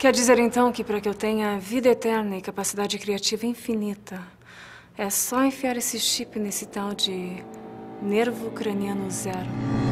Quer dizer então que para que eu tenha vida eterna e capacidade criativa infinita, é só enfiar esse chip nesse tal de nervo craniano zero.